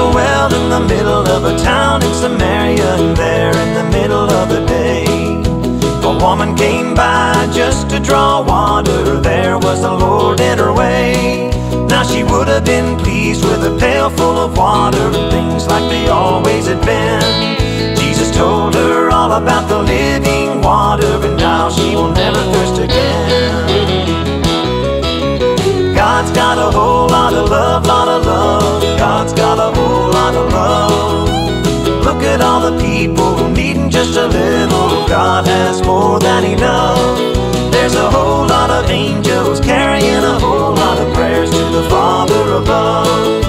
a well in the middle of a town in Samaria, and there in the middle of the day, a woman came by just to draw water. There was the Lord in her way. Now she would have been pleased with a pail full of water and things like they always had been. Jesus told her all about the living water, and now she will never thirst again. God's got a whole more than enough. There's a whole lot of angels carrying a whole lot of prayers to the Father above.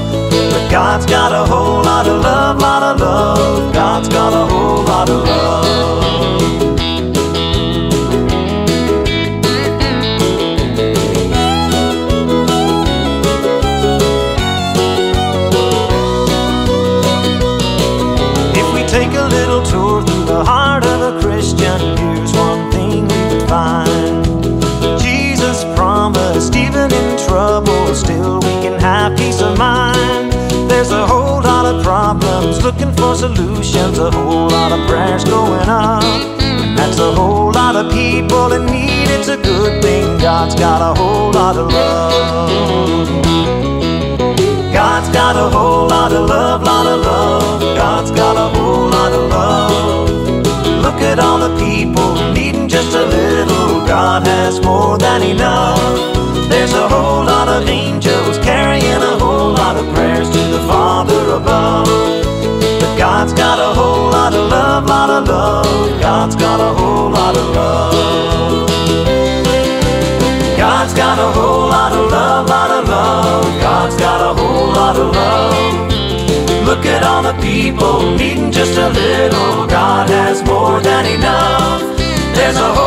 But God's got a whole lot of love, lot of love. God's got a whole lot of love. Trouble, still we can have peace of mind. There's a whole lot of problems looking for solutions, a whole lot of prayers going up. That's a whole lot of people in need, it's a good thing. God's got a whole lot of love. God's got a whole lot of love, lot of love. God's got a whole lot of love. Look at all the people needing just a little. God has more than enough. Love. God's got a whole lot of love. God's got a whole lot of love, lot of love. God's got a whole lot of love. Look at all the people needing just a little. God has more than enough. There's a